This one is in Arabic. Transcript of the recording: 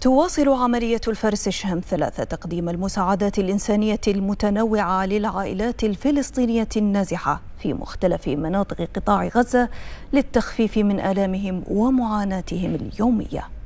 تواصل عملية الفارس الشهم ثلاثة تقديم المساعدات الإنسانية المتنوعة للعائلات الفلسطينية النازحة في مختلف مناطق قطاع غزة للتخفيف من آلامهم ومعاناتهم اليومية.